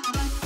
Bye.